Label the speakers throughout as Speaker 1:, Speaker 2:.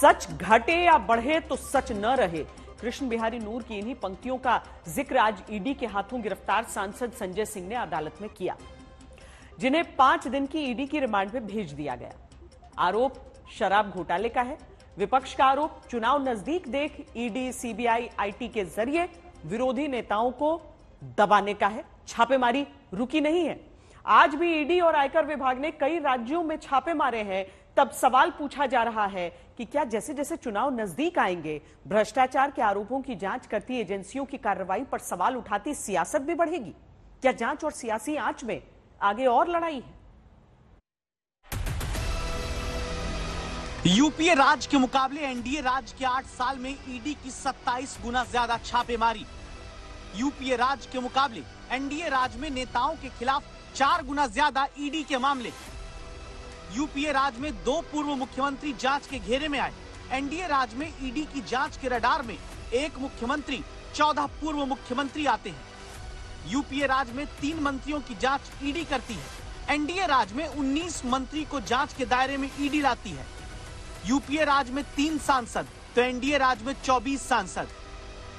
Speaker 1: सच घटे या बढ़े तो सच न रहे। कृष्ण बिहारी नूर की इन्हीं पंक्तियों का ज़िक्र आज ईडी के हाथों गिरफ़्तार सांसद संजय सिंह ने अदालत में किया। जिन्हें पाँच दिन की ईडी की रिमांड में भेज दिया गया। आरोप शराब घोटाले का है। विपक्ष का आरोप, चुनाव नज़दीक देख ईडी, सीबीआई, आईटी के ज़रिए विरोधी नेताओं को दबाने का है। छापेमारी रुकी नहीं है। आज भी ईडी और आयकर विभाग ने कई राज्यों में छापे मारे हैं। तब सवाल पूछा जा रहा है कि क्या जैसे जैसे चुनाव नज़दीक आएँगे, भ्रष्टाचार के आरोपों की जाँच करती एजेंसियों की कार्रवाई पर सवाल उठाती सियासत भी बढ़ेगी? क्या जाँच और सियासी आँच में आगे और लड़ाई है?
Speaker 2: यूपीए राज के मुकाबले एनडीए राज के आठ साल में ईडी की 27 गुना ज़्यादा छापेमारी यूपीए राज के मुकाबले एनडीए राज में नेताओं के खिलाफ चार गुना ज़्यादा ईडी के मामले। यूपीए राज में दो पूर्व मुख्यमंत्री जाँच के घेरे में आए। एनडीए राज में ईडी की जाँच के रडार में एक मुख्यमंत्री, चौदह पूर्व मुख्यमंत्री आते हैं। यूपीए राज में तीन मंत्रियों की जाँच ईडी करती है। एनडीए राज में 19 मंत्री को जाँच के दायरे में ईडी लाती है। यूपीए राज में तीन सांसद तो एनडीए राज में 24 सांसद।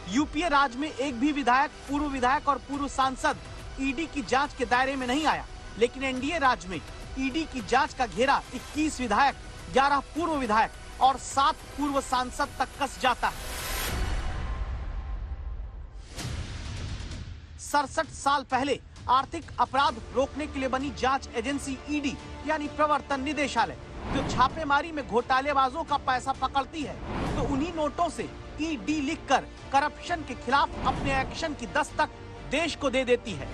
Speaker 2: यूपीए राज में एक भी विधायक, पूर्व विधायक और पूर्व सांसद ईडी की जाँच के दायरे में नहीं आया, लेकिन एनडीए राज्य में ईडी की जाँच का घेरा 21 विधायक 11 पूर्व विधायक और सात पूर्व सांसद तक कस जाता है। सड़सठ साल पहले आर्थिक अपराध रोकने के लिए बनी जाँच एजेंसी ईडी, यानी प्रवर्तन निदेशालय, जो छापेमारी में घोटालेबाजों का पैसा पकड़ती है तो उन्हीं नोटों से ईडी लिखकर करप्शन के खिलाफ अपने एक्शन की दस्तक देश को दे देती है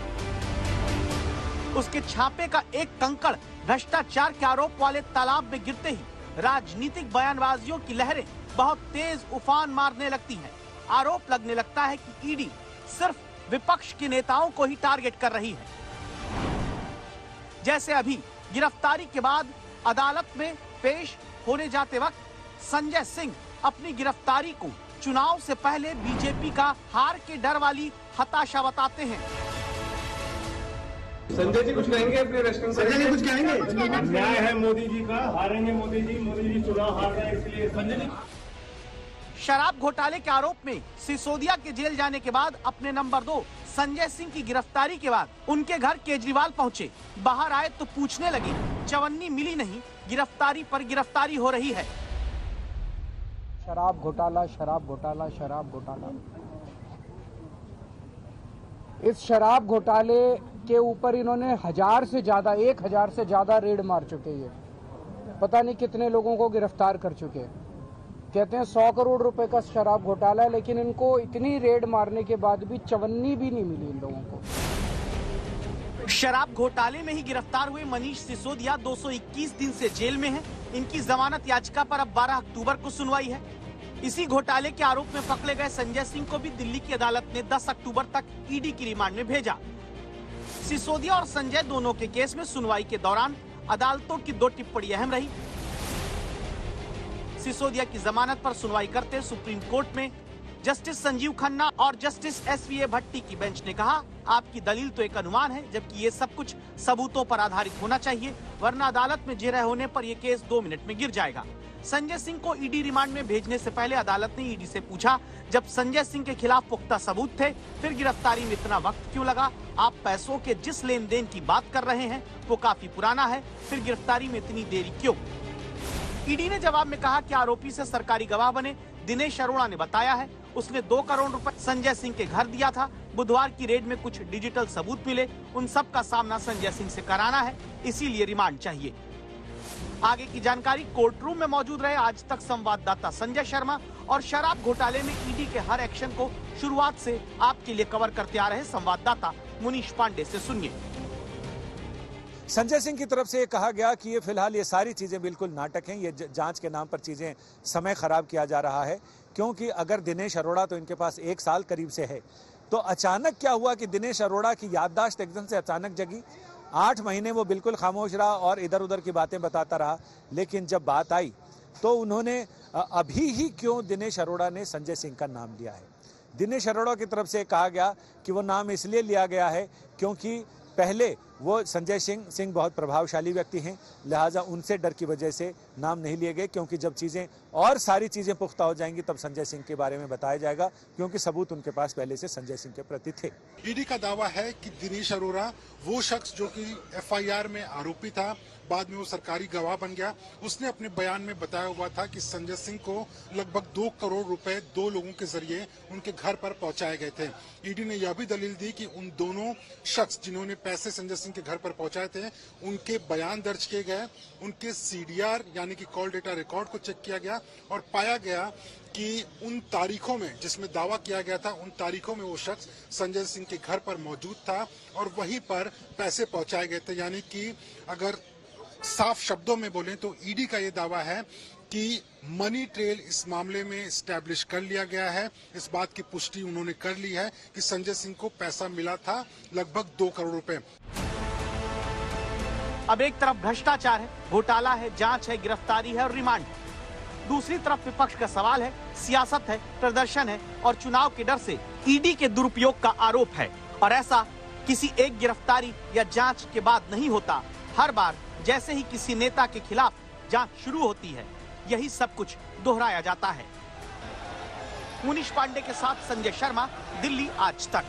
Speaker 2: उसके छापे का एक कंकड़ भ्रष्टाचार के आरोप वाले तालाब में गिरते ही राजनीतिक बयानबाजियों की लहरें बहुत तेज उफान मारने लगती हैं। आरोप लगने लगता है कि ईडी सिर्फ़ विपक्ष के नेताओं को ही टारगेट कर रही है जैसे अभी गिरफ्तारी के बाद अदालत में पेश होने जाते वक्त संजय सिंह अपनी गिरफ्तारी को चुनाव से पहले बीजेपी का हार के डर वाली हताशा बताते हैं।
Speaker 3: संजय जी कुछ कहेंगे अपने रेस्टोरेंट
Speaker 4: संजय जी कुछ कहेंगे?
Speaker 3: न्याय है मोदी जी का हारेंगे मोदी जी मोदी जी चुनाव हार रहे इसलिए संजय जी।
Speaker 2: शराब घोटाले के आरोप में सिसोदिया के जेल जाने के बाद अपने नंबर दो संजय सिंह की गिरफ्तारी के बाद उनके घर केजरीवाल पहुँचे। बाहर आए तो पूछने लगे चवन्नी मिली नहीं गिरफ्तारी पर गिरफ्तारी हो रही है।
Speaker 5: शराब घोटाला शराब घोटाला शराब घोटाला। इस शराब घोटाले के ऊपर इन्होंने हज़ार से ज़्यादा, एक हज़ार से ज़्यादा रेड मार चुके हैं। पता नहीं कितने लोगों को गिरफ़्तार कर चुके कहते हैं सौ करोड़ रुपए का शराब घोटाला है, लेकिन इनको इतनी रेड मारने के बाद भी चवन्नी भी नहीं मिली इन लोगों को।
Speaker 2: शराब घोटाले में ही गिरफ़्तार हुए मनीष सिसोदिया 221 दिन से जेल में हैं। इनकी जमानत याचिका पर अब 12 अक्टूबर को सुनवाई है। इसी घोटाले के आरोप में पकड़े गए संजय सिंह को भी दिल्ली की अदालत ने 10 अक्टूबर तक ईडी की रिमांड में भेजा। सिसोदिया और संजय दोनों के केस में सुनवाई के दौरान अदालतों की दो टिप्पणी अहम रही। सिसोदिया की जमानत पर सुनवाई करते सुप्रीम कोर्ट में जस्टिस संजीव खन्ना और justice S V A Bhatti की बेंच ने कहा, आपकी दलील तो एक अनुमान है, जबकि ये सब कुछ सबूतों पर आधारित होना चाहिए, वरना अदालत में जिरह होने पर यह केस दो मिनट में गिर जाएगा। संजय सिंह को ईडी रिमांड में भेजने से पहले अदालत ने ईडी से पूछा, जब संजय सिंह के खिलाफ पुख्ता सबूत थे, फिर गिरफ्तारी में इतना वक्त क्यों लगा? आप पैसों के जिस लेन देन की बात कर रहे हैं, वो काफ़ी पुराना है, फिर गिरफ्तारी में इतनी देरी क्यों? ईडी ने जवाब में कहा कि आरोपी से सरकारी गवाह बने, दिनेश अरोड़ा ने बताया है, उसने दो करोड़ रुपए संजय सिंह के घर दिया था, बुधवार की रेड में कुछ डिजिटल सबूत मिले, उन सब का सामना संजय सिंह से कराना है, इसीलिए रिमांड चाहिए। आगे की जानकारी कोर्ट रूम में मौजूद रहे आज तक संवाददाता संजय शर्मा और शराब घोटाले में ईडी के हर एक्शन को शुरुआत से आपके लिए कवर करते आ रहे संवाददाता मुनीश पांडे से सुनिए।
Speaker 6: संजय सिंह की तरफ़ से ये कहा गया कि ये फ़िलहाल ये सारी चीज़ें बिल्कुल नाटक हैं, ये जाँच के नाम पर चीज़ें समय खराब किया जा रहा है, क्योंकि अगर दिनेश अरोड़ा तो इनके पास एक साल करीब से है। तो अचानक क्या हुआ कि दिनेश अरोड़ा की याददाश्त एकदम से अचानक जगी? आठ महीने वो बिल्कुल खामोश रहा और इधर उधर की बातें बताता रहा, लेकिन जब बात आई तो उन्होंने अभी ही क्यों दिनेश अरोड़ा ने संजय सिंह का नाम लिया है? दिनेश अरोड़ा की तरफ़ से कहा गया कि वो नाम इसलिए लिया गया है क्योंकि पहले वो संजय सिंह सिंह बहुत प्रभावशाली व्यक्ति हैं। लिहाजा उनसे डर की वजह से नाम नहीं लिए गए, क्योंकि जब चीज़ें और सारी चीज़ें पुख्ता हो जाएँगी, तब संजय सिंह के बारे में बताया जाएगा, क्योंकि सबूत उनके पास पहले से संजय सिंह के प्रति थे।
Speaker 4: ईडी का दावा है कि दिनेश अरोरा, वो शख्स जो कि एफआईआर में आरोपी था बाद में वो सरकारी गवाह बन गया। उसने अपने बयान में बताया हुआ था कि संजय सिंह को लगभग दो करोड़ रुपए दो लोगों के ज़रिए उनके घर पर पहुँचाए गए थे। ईडी ने यह भी दलील दी कि उन दोनों शख्स जिन्होंने पैसे संजय सिंह के घर पर पहुँचाए थे, उनके बयान दर्ज किए गए। उनके सीडीआर, यानी कि कॉल डेटा रिकॉर्ड को चेक किया गया और पाया गया कि उन तारीखों में, जिसमें दावा किया गया था, उन तारीखों में वो शख्स संजय सिंह के घर पर मौजूद था और वहीं पर पैसे पहुँचाए गए थे। यानी कि अगर साफ़ शब्दों में बोले तो ईडी का ये दावा है कि मनी ट्रेल इस मामले में स्टैब्लिश कर लिया गया है। इस बात की पुष्टि उन्होंने कर ली है कि संजय सिंह को पैसा मिला था लगभग दो करोड़ रुपए।
Speaker 2: अब एक तरफ़ भ्रष्टाचार है, घोटाला है, जाँच है, गिरफ्तारी है और रिमांड दूसरी तरफ़ विपक्ष का सवाल है, सियासत है, प्रदर्शन है और चुनाव के डर से ईडी के दुरुपयोग का आरोप है। और ऐसा किसी एक गिरफ्तारी या जाँच के बाद नहीं होता। हर बार जैसे ही किसी नेता के खिलाफ जाँच शुरू होती है, यही सब कुछ दोहराया जाता है। मुनीश पांडे के साथ संजय शर्मा, दिल्ली आज तक।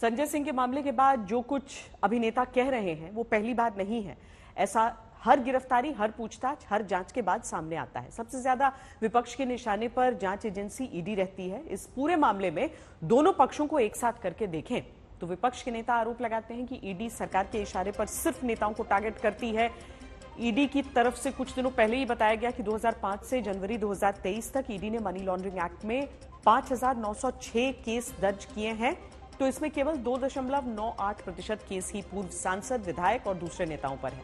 Speaker 1: संजय सिंह के मामले के बाद जो कुछ अभिनेता कह रहे हैं, वो पहली बार नहीं है। ऐसा हर गिरफ्तारी हर पूछताछ हर जाँच के बाद सामने आता है। सबसे ज़्यादा विपक्ष के निशाने पर जाँच एजेंसी ईडी रहती है। इस पूरे मामले में दोनों पक्षों को एक साथ करके देखें। तो विपक्ष के नेता आरोप लगाते हैं कि ईडी सरकार के इशारे पर सिर्फ़ नेताओं को टारगेट करती है। ईडी की तरफ़ से कुछ दिनों पहले ही बताया गया कि 2005 से जनवरी 2023 तक ईडी ने मनी लॉन्ड्रिंग एक्ट में 5,906 केस दर्ज किए हैं। तो इसमें केवल 2.98 प्रतिशत केस ही पूर्व सांसद विधायक और दूसरे नेताओं पर है।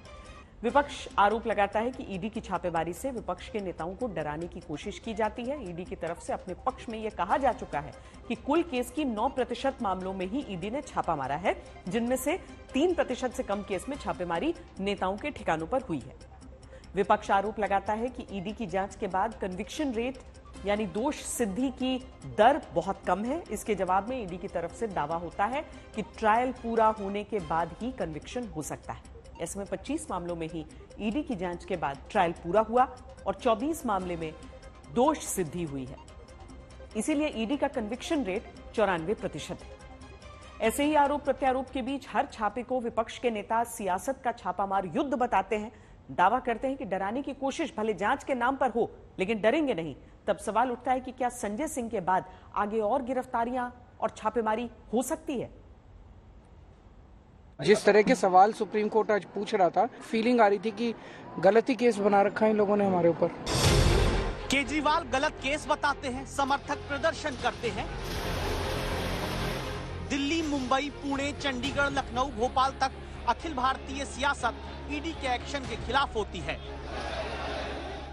Speaker 1: विपक्ष आरोप लगाता है कि ईडी की छापेमारी से विपक्ष के नेताओं को डराने की कोशिश की जाती है। ईडी की तरफ़ से अपने पक्ष में यह कहा जा चुका है कि कुल केस की 9 प्रतिशत मामलों में ही ईडी ने छापा मारा है, जिनमें से 3 प्रतिशत से कम केस में छापेमारी नेताओं के ठिकानों पर हुई है। विपक्ष आरोप लगाता है कि ईडी की जाँच के बाद कन्विक्शन रेट यानी दोष सिद्धि की दर बहुत कम है। इसके जवाब में ईडी की तरफ़ से दावा होता है कि ट्रायल पूरा होने के बाद ही कन्विक्शन हो सकता है। ऐसे में 25 मामलों में ही ईडी की जाँच के बाद ट्रायल पूरा हुआ और 24 मामले में दोष सिद्धि हुई है। इसीलिए ईडी का कन्विक्शन रेट चौरानवे प्रतिशत है। ऐसे ही आरोप प्रत्यारोप के बीच हर छापे को विपक्ष के नेता सियासत का छापामार युद्ध बताते हैं। दावा करते हैं कि डराने की कोशिश भले जाँच के नाम पर हो, लेकिन डरेंगे नहीं। तब सवाल उठता है कि क्या संजय सिंह के बाद आगे और गिरफ्तारियाँ और छापेमारी हो सकती है?
Speaker 5: जिस तरह के सवाल सुप्रीम कोर्ट आज पूछ रहा था फीलिंग आ रही थी कि गलत ही केस बना रखा है इन लोगों ने हमारे ऊपर।
Speaker 2: केजरीवाल गलत केस बताते हैं समर्थक प्रदर्शन करते हैं। दिल्ली मुंबई पुणे चंडीगढ़ लखनऊ भोपाल तक अखिल भारतीय सियासत ईडी के एक्शन के खिलाफ होती है।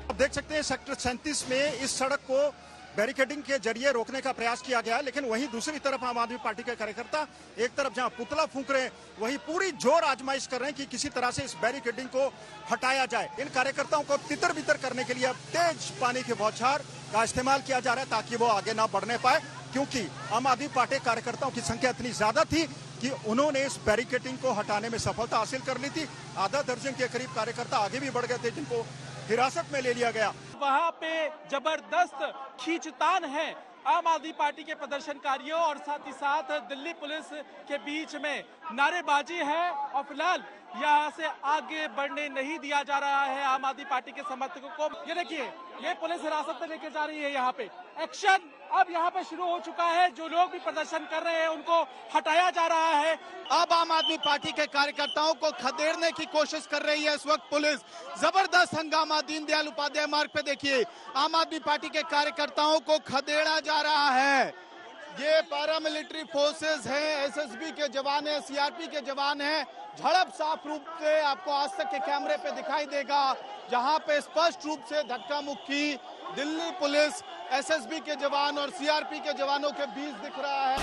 Speaker 7: आप देख सकते हैं सेक्टर सैंतीस में इस सड़क को बैरिकेडिंग के ज़रिए रोकने का प्रयास किया गया, लेकिन वहीं दूसरी तरफ़ आम आदमी पार्टी के कार्यकर्ता, एक तरफ़ जहाँ पुतला फूंक रहे हैं, वहीं पूरी ज़ोर आजमाइश कर रहे हैं कि किसी तरह से इस बैरिकेडिंग को हटाया जाए। इन कार्यकर्ताओं को तितर बितर करने के लिए अब तेज पानी के बौछार का इस्तेमाल किया जा रहा है ताकि वो आगे ना बढ़ने पाए, क्योंकि आम आदमी पार्टी कार्यकर्ताओं की संख्या इतनी ज़्यादा थी कि उन्होंने इस बैरिकेडिंग को हटाने में सफलता हासिल कर ली थी। आधा दर्जन के करीब कार्यकर्ता आगे भी बढ़ गए थे, जिनको हिरासत में ले लिया गया।
Speaker 8: वहाँ पे ज़बरदस्त खींचतान है आम आदमी पार्टी के प्रदर्शनकारियों और साथ ही साथ दिल्ली पुलिस के बीच में नारेबाजी है। और फ़िलहाल यहाँ से आगे बढ़ने नहीं दिया जा रहा है आम आदमी पार्टी के समर्थकों को। ये देखिए, ये पुलिस हिरासत में लेके जा रही है यहाँ पे। एक्शन अब यहाँ पे शुरू हो चुका है। जो लोग भी प्रदर्शन कर रहे हैं, उनको हटाया जा रहा है।
Speaker 2: अब आम आदमी पार्टी के कार्यकर्ताओं को खदेड़ने की कोशिश कर रही है इस वक्त पुलिस। ज़बरदस्त हंगामा, दीनदयाल उपाध्याय मार्ग पे देखिए, आम आदमी पार्टी के कार्यकर्ताओं को खदेड़ा जा रहा है। ये पैरामिलिट्री फोर्सेस हैं एसएसबी के जवान हैं सीआरपी के जवान हैं। झड़प साफ़ रूप से आपको आज तक के कैमरे पे दिखाई देगा, जहाँ पे स्पष्ट रूप से धक्का मुक्की दिल्ली पुलिस एसएसबी के जवान और सीआरपी के जवानों के बीच दिख रहा है।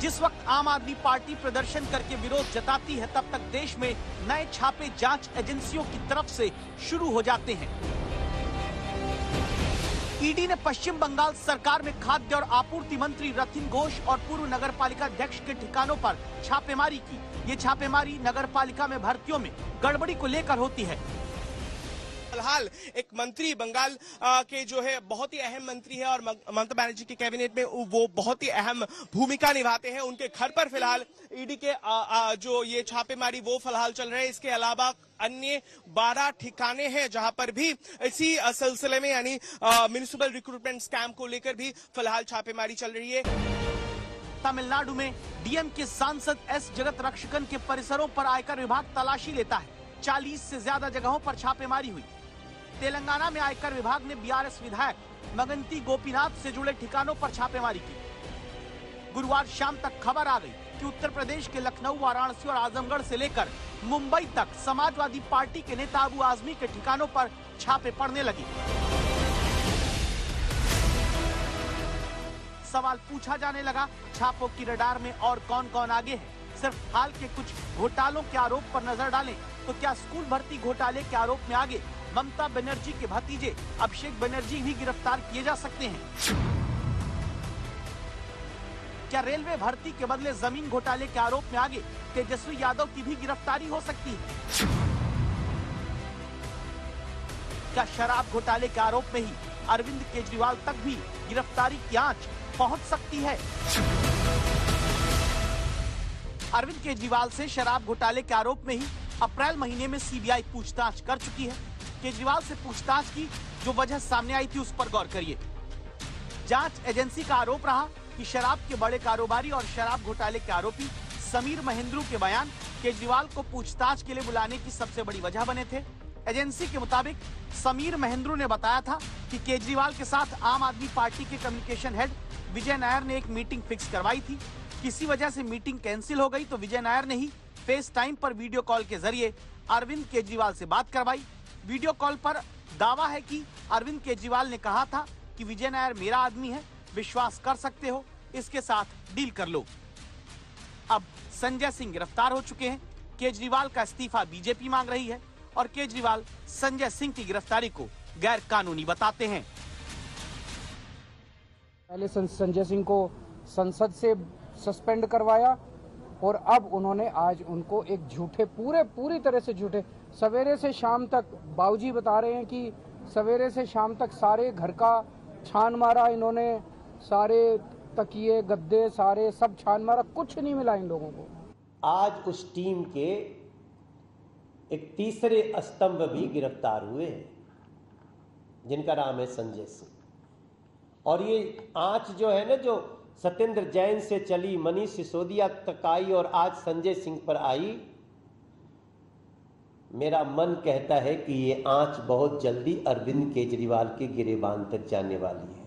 Speaker 2: जिस वक्त आम आदमी पार्टी प्रदर्शन करके विरोध जताती है, तब तक देश में नए छापे जाँच एजेंसियों की तरफ़ से शुरू हो जाते हैं। ईडी ने पश्चिम बंगाल सरकार में खाद्य और आपूर्ति मंत्री रथिन घोष और पूर्व नगर पालिका अध्यक्ष के ठिकानों पर छापेमारी की। ये छापेमारी नगर पालिका में भर्तियों में गड़बड़ी को लेकर होती है।
Speaker 9: फ़िलहाल एक मंत्री बंगाल के जो है, बहुत ही अहम मंत्री है और ममता बनर्जी के कैबिनेट में वो बहुत ही अहम भूमिका निभाते हैं उनके घर पर फ़िलहाल। ईडी के जो ये छापेमारी वो फ़िलहाल चल रहे हैं। इसके अलावा अन्य बारह ठिकाने हैं जहाँ पर भी इसी सिलसिले में, यानी म्यूनिसिपल रिक्रूटमेंट स्कैम को लेकर भी फ़िलहाल छापेमारी चल रही है।
Speaker 2: तमिलनाडु में डीएम के सांसद एस जगत रक्षकन के परिसरों पर आयकर विभाग तलाशी लेता है। 40 से ज़्यादा जगहों पर छापेमारी हुई। तेलंगाना में आयकर विभाग ने बीआरएस विधायक मगंती गोपीनाथ से जुड़े ठिकानों पर छापेमारी की। गुरुवार शाम तक खबर आ गई कि उत्तर प्रदेश के लखनऊ, वाराणसी और आजमगढ़ से लेकर मुंबई तक समाजवादी पार्टी के नेता अबू आजमी के ठिकानों पर छापे पड़ने लगे। सवाल पूछा जाने लगा, छापों की रडार में और कौन कौन आगे है? सिर्फ़ हाल के कुछ घोटालों के आरोप पर नज़र डालें तो क्या स्कूल भर्ती घोटाले के आरोप में आगे? ममता बनर्जी के भतीजे अभिषेक बनर्जी भी गिरफ़्तार किए जा सकते हैं। क्या रेलवे भर्ती के बदले ज़मीन घोटाले के आरोप में आगे तेजस्वी यादव की भी गिरफ्तारी हो सकती है? क्या शराब घोटाले के आरोप में ही अरविंद केजरीवाल तक भी गिरफ्तारी की आँच पहुँच सकती है? अरविंद केजरीवाल से शराब घोटाले के आरोप में ही अप्रैल महीने में सीबीआई पूछताछ कर चुकी है। केजरीवाल से पूछताछ की, जो वजह सामने आई थी उस पर गौर करिए। जाँच एजेंसी का आरोप रहा कि शराब के बड़े कारोबारी और शराब घोटाले के आरोपी समीर महेंद्रू के बयान केजरीवाल को पूछताछ के लिए बुलाने की सबसे बड़ी वजह बने थे। एजेंसी के मुताबिक समीर महेंद्रू ने बताया था कि केजरीवाल के साथ आम आदमी पार्टी के कम्युनिकेशन हेड विजय नायर ने एक मीटिंग फिक्स करवाई थी। किसी वजह से मीटिंग कैंसिल हो गई तो विजय नायर ने ही फेस टाइम पर वीडियो कॉल के ज़रिए अरविंद केजरीवाल से बात करवाई। वीडियो कॉल पर दावा है कि अरविंद केजरीवाल ने कहा था कि विजय नायर मेरा आदमी है, विश्वास कर सकते हो, इसके साथ डील कर लो। अब संजय सिंह गिरफ़्तार हो चुके हैं, केजरीवाल का इस्तीफा बीजेपी मांग रही है और केजरीवाल संजय सिंह की गिरफ्तारी को गैर कानूनी बताते हैं।
Speaker 5: पहले संजय सिंह को संसद से सस्पेंड करवाया और अब उन्होंने आज उनको एक झूठे, पूरे, पूरी तरह से झूठे सवेरे से शाम तक बाबूजी बता रहे हैं कि सवेरे से शाम तक सारे घर का छान मारा इन्होंने, सारे तकिए, गद्दे, सारे सब छान मारा, कुछ नहीं मिला इन लोगों को।
Speaker 10: आज उस टीम के एक तीसरे स्तंभ भी गिरफ़्तार हुए हैं, जिनका नाम है संजय सिंह। और ये आँच जो है ना, जो सत्येंद्र जैन से चली मनीष सिसोदिया तक आई और आज संजय सिंह पर आई मेरा मन कहता है कि ये आँच बहुत जल्दी अरविंद केजरीवाल के गिरेबान तक जाने वाली है।